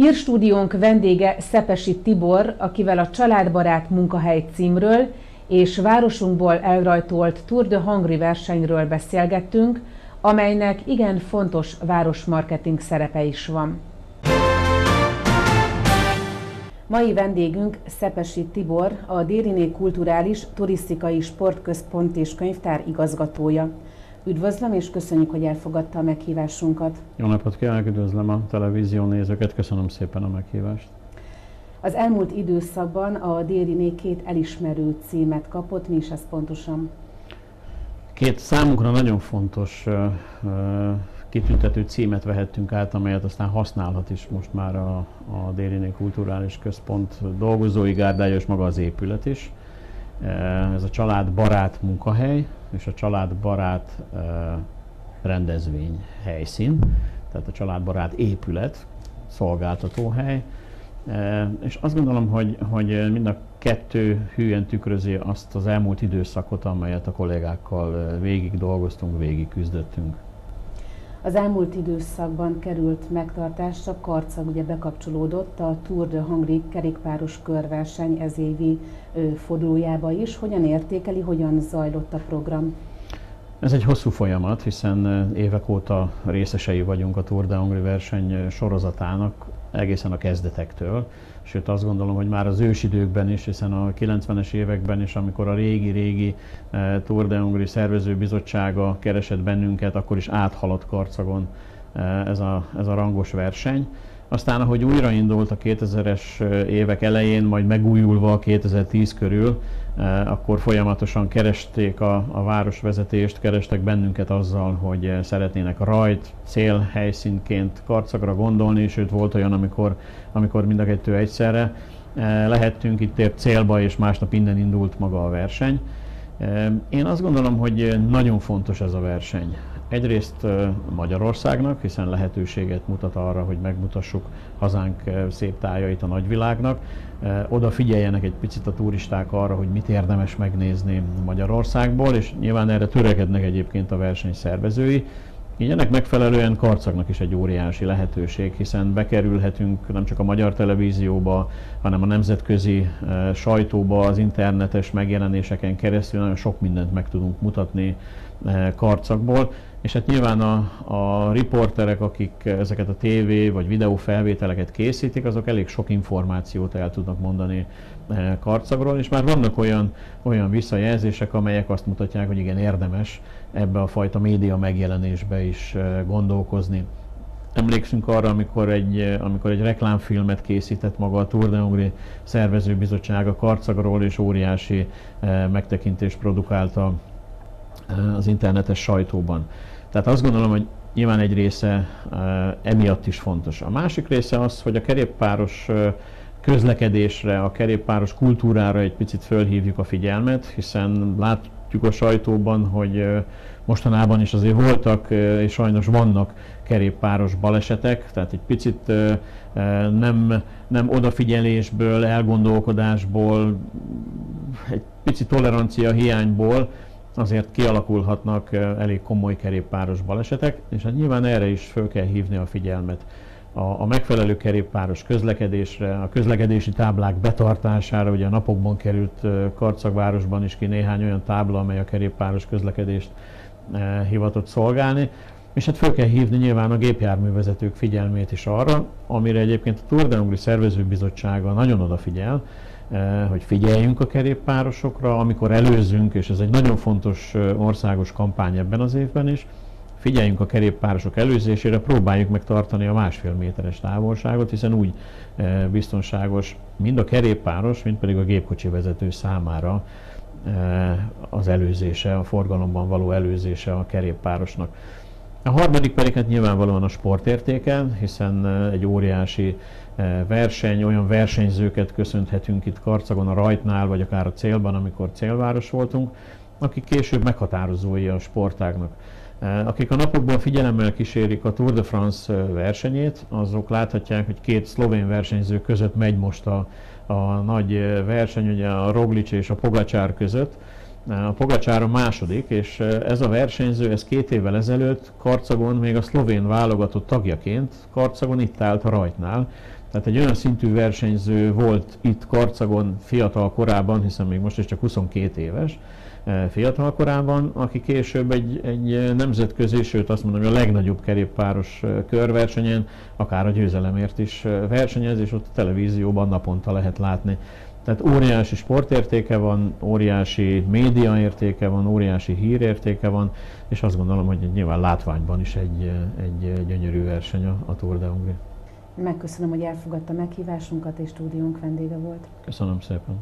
Hírstúdiónk vendége Szepesi Tibor, akivel a Családbarát munkahely címről és városunkból elrajtolt Tour de Hungry versenyről beszélgettünk, amelynek igen fontos városmarketing szerepe is van. Mai vendégünk Szepesi Tibor, a Dériné Kulturális Turisztikai Sportközpont és Könyvtár igazgatója. Üdvözlöm, és köszönjük, hogy elfogadta a meghívásunkat. Jó napot kívánok, üdvözlöm a televízió nézőket, köszönöm szépen a meghívást. Az elmúlt időszakban a Dériné két elismerő címet kapott, mi is ez pontosan? Két számunkra nagyon fontos kitüntető címet vehettünk át, amelyet aztán használhat is most már a, a Dériné Kulturális Központ dolgozói gárdája és maga az épület is. Ez a család barát munkahely és a család barát rendezvény helyszín, tehát a családbarát épület, szolgáltatóhely. És azt gondolom, hogy, hogy mind a kettő hűen tükrözi azt az elmúlt időszakot, amelyet a kollégákkal végig dolgoztunk, végig küzdöttünk. Az elmúlt időszakban került megtartásra, Karcag ugye bekapcsolódott a Tour de Hungry kerékpáros körverseny ez évi fordulójába is. Hogyan értékeli, hogyan zajlott a program? Ez egy hosszú folyamat, hiszen évek óta részesei vagyunk a Tour de Hungry verseny sorozatának, egészen a kezdetektől. Sőt azt gondolom, hogy már az ősidőkben is, hiszen a 90-es években is, amikor a régi-régi Tour de Hungary szervezőbizottsága keresett bennünket, akkor is áthaladt Karcagon ez a, ez a rangos verseny. Aztán, ahogy újraindult a 2000-es évek elején, majd megújulva a 2010 körül, akkor folyamatosan keresték a, a városvezetést, kerestek bennünket azzal, hogy szeretnének rajt, cél helyszínként karcagra gondolni, sőt volt olyan, amikor, amikor mind a kettő egyszerre lehettünk, itt ért célba, és másnap innen indult maga a verseny. Én azt gondolom, hogy nagyon fontos ez a verseny. Egyrészt Magyarországnak, hiszen lehetőséget mutat arra, hogy megmutassuk hazánk szép tájait a nagyvilágnak. Oda figyeljenek egy picit a turisták arra, hogy mit érdemes megnézni Magyarországból, és nyilván erre törekednek egyébként a verseny szervezői. Így ennek megfelelően Karcagnak is egy óriási lehetőség, hiszen bekerülhetünk nem csak a magyar televízióba, hanem a nemzetközi sajtóba, az internetes megjelenéseken keresztül nagyon sok mindent meg tudunk mutatni Karcagból. És hát nyilván a, a riporterek, akik ezeket a TV vagy videó felvételeket készítik, azok elég sok információt el tudnak mondani eh, karcagról, és már vannak olyan, olyan visszajelzések, amelyek azt mutatják, hogy igen, érdemes ebbe a fajta média megjelenésbe is eh, gondolkozni. Emlékszünk arra, amikor egy, eh, amikor egy reklámfilmet készített maga a Tour de Hungry szervezőbizottsága Karcagról, és óriási megtekintést produkálta az internetes sajtóban. Tehát azt gondolom, hogy nyilván egy része emiatt is fontos. A másik része az, hogy a kerékpáros közlekedésre, a kerékpáros kultúrára egy picit fölhívjuk a figyelmet, hiszen látjuk a sajtóban, hogy mostanában is azért voltak, és sajnos vannak kerékpáros balesetek, tehát egy picit nem, nem odafigyelésből, elgondolkodásból, egy picit tolerancia hiányból azért kialakulhatnak elég komoly kerékpáros balesetek, és hát nyilván erre is föl kell hívni a figyelmet. A, a megfelelő kerékpáros közlekedésre, a közlekedési táblák betartására, ugye a napokban került Karcagvárosban is ki néhány olyan tábla, amely a kerékpáros közlekedést e, hivatott szolgálni, és hát föl kell hívni nyilván a gépjárművezetők figyelmét is arra, amire egyébként a Tour de Hungry szervezőbizottsága nagyon odafigyel, Eh, hogy figyeljünk a kerékpárosokra, amikor előzünk, és ez egy nagyon fontos eh, országos kampány ebben az évben is, figyeljünk a kerékpárosok előzésére, próbáljuk meg tartani a másfél méteres távolságot, hiszen úgy eh, biztonságos mind a kerékpáros, mind pedig a gépkocsi vezető számára az előzése, a forgalomban való előzése a kerékpárosnak. A harmadik pedig hát nyilvánvalóan a sportértéke, hiszen egy óriási verseny, olyan versenyzőket köszönhetünk itt Karcagon, a rajtnál, vagy akár a célban, amikor célváros voltunk, akik később meghatározói a sportágnak. Akik a napokban figyelemmel kísérik a Tour de France versenyét, azok láthatják, hogy két szlovén versenyző között megy most a, a nagy verseny, ugye a Roglic és a Pogacsár között, A Pogacsár a második, és ez a versenyző, ez két évvel ezelőtt Karcagon még a szlovén válogatott tagjaként, Karcagon itt állt a rajtnál, tehát egy olyan szintű versenyző volt itt Karcagon fiatal korában, hiszen még most is csak 22 éves, fiatal korában, aki később egy, egy nemzetközi, sőt azt mondom, hogy a legnagyobb kerékpáros körversenyen, akár a győzelemért is versenyez, és ott a televízióban naponta lehet látni. Tehát óriási sportértéke van, óriási médiaértéke van, óriási hírértéke van, és azt gondolom, hogy nyilván látványban is egy, egy gyönyörű verseny a, a Tour de Hongrie. Megköszönöm, hogy elfogadta meghívásunkat, és stúdiónk vendége volt. Köszönöm szépen.